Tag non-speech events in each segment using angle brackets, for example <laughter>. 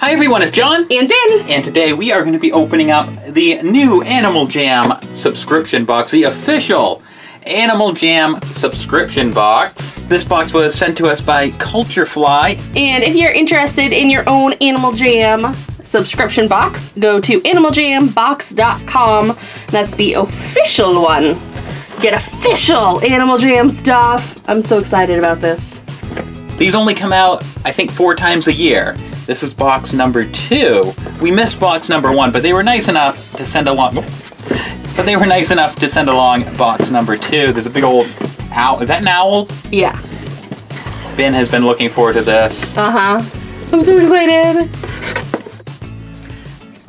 Hi everyone, it's Jon. And Bin. And today we are going to be opening up the new Animal Jam subscription box, the official Animal Jam subscription box. This box was sent to us by Culturefly. And if you're interested in your own Animal Jam subscription box, go to animaljambox.com. That's the official one. Get official Animal Jam stuff. I'm so excited about this. These only come out, I think, four times a year. This is box number two. We missed box number one, but they were nice enough to send along. But they were nice enough to send along box number two. There's a big old owl. Is that an owl? Yeah. Bin has been looking forward to this. Uh huh. I'm so excited.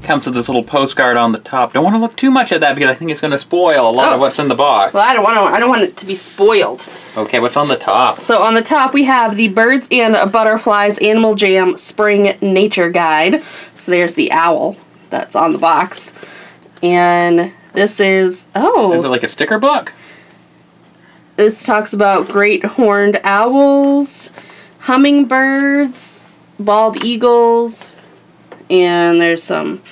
Comes with this little postcard on the top. Don't want to look too much at that because I think it's going to spoil a lot Oh. of what's in the box. Well, I don't want to. I don't want it to be spoiled. Okay, what's on the top? So on the top we have the Birds and Butterflies Animal Jam Spring Nature Guide. So there's the owl that's on the box, and this is oh. Is it like a sticker book? This talks about great horned owls, hummingbirds, bald eagles, and there's some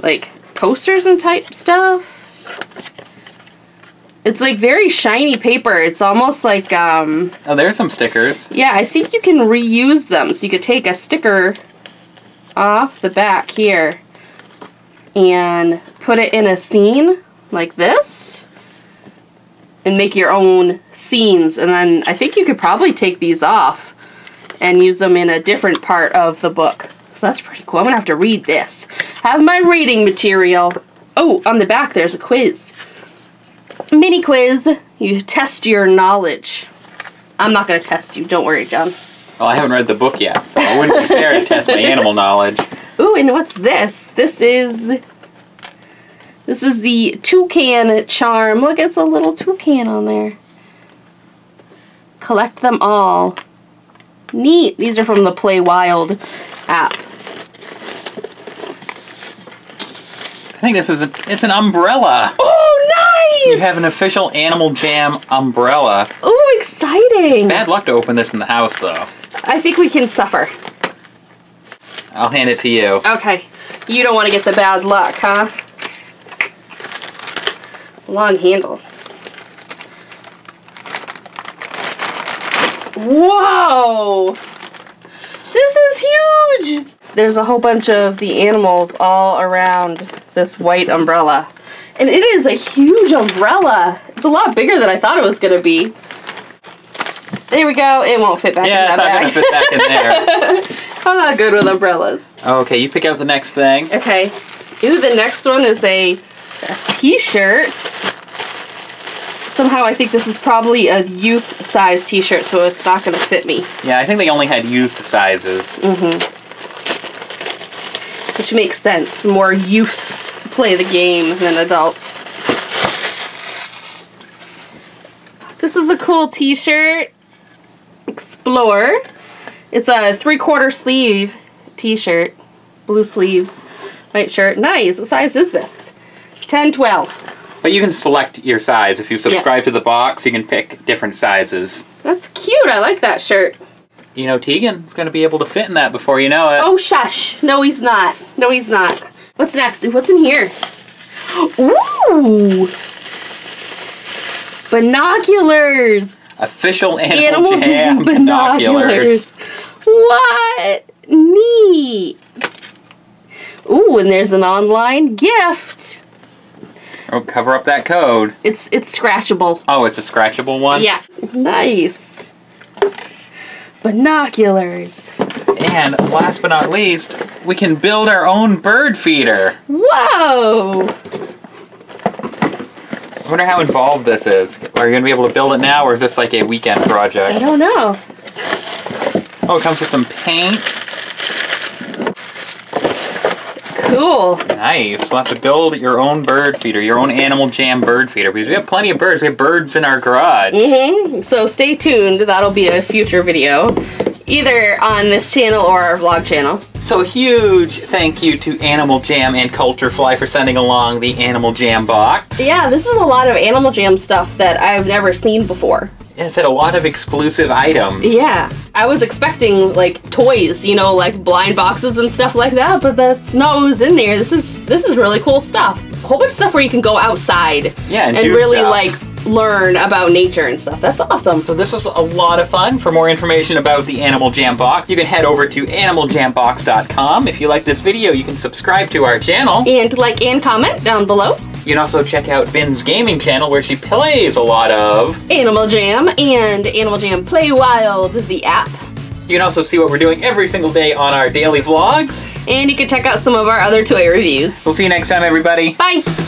like posters and type stuff. It's like very shiny paper. It's almost like um Oh, there's some stickers. yeah, I think you can reuse them. So you could take a sticker off the back here and put it in a scene like this and make your own scenes. And then I think you could probably take these off and use them in a different part of the book. So that's pretty cool. I'm gonna have to read this. Have my reading material. Oh, on the back there's a quiz. Mini quiz. You test your knowledge. I'm not gonna test you. Don't worry, Jon. Well, I haven't read the book yet, so it wouldn't be fair to test my animal knowledge. Ooh, and what's this? This is this is the toucan charm. Look, it's a little toucan on there. Collect them all. Neat. These are from the Play Wild app. I think this is a, it's an umbrella. Oh, nice! You have an official Animal Jam umbrella. Oh, exciting! Bad luck to open this in the house, though. I think we can suffer. I'll hand it to you. Okay. You don't want to get the bad luck, huh? Long handle. Whoa! This is huge! There's a whole bunch of the animals all around this white umbrella. And it is a huge umbrella. It's a lot bigger than I thought it was going to be. There we go. It won't fit back Yeah, in it's not gonna fit back in there. <laughs> I'm not good with umbrellas. Okay, you pick out the next thing. Okay. Ooh, the next one is a, a t-shirt. Somehow I think this is probably a youth size t-shirt, so it's not going to fit me. Yeah, I think they only had youth sizes. Mm-hmm. Which makes sense. More youths play the game than adults. This is a cool t-shirt. Explore. It's a three-quarter sleeve t-shirt. Blue sleeves. White shirt. Nice. What size is this? 10, 12. But you can select your size. If you subscribe to the box, you can pick different sizes. That's cute. I like that shirt. You know, Teagan's gonna be able to fit in that before you know it. Oh, shush. No, he's not. No, he's not. What's next? What's in here? Ooh! Binoculars! Official Animal, Animal Jam binoculars. What? Neat. Ooh, and there's an online gift. Oh, cover up that code. It's it's scratchable. Oh, it's a scratchable one? Yeah. Nice. Binoculars. And last but not least, we can build our own bird feeder. Whoa! I wonder how involved this is. Are you gonna be able to build it now, or is this like a weekend project? I don't know. Oh, it comes with some paint. Cool. Nice. We'll have to build your own bird feeder, your own Animal Jam bird feeder, because we have plenty of birds. We have birds in our garage. hmm So stay tuned. That'll be a future video, either on this channel or our vlog channel. So a huge thank you to Animal Jam and Culturefly for sending along the Animal Jam box. Yeah, this is a lot of Animal Jam stuff that I've never seen before. It said a lot of exclusive items. Yeah, I was expecting like toys, you know, like blind boxes and stuff like that, but that's not what was in there. This is this is really cool stuff. A whole bunch of stuff where you can go outside Yeah, and and really stuff. like learn about nature and stuff. That's awesome. So this was a lot of fun. For more information about the Animal Jam box, you can head over to animaljambox.com. If you like this video, you can subscribe to our channel. And like and comment down below. You can also check out Bin's gaming channel where she plays a lot of. Animal Jam and Animal Jam Play Wild, the app. You can also see what we're doing every single day on our daily vlogs. And you can check out some of our other toy reviews. We'll see you next time, everybody. Bye!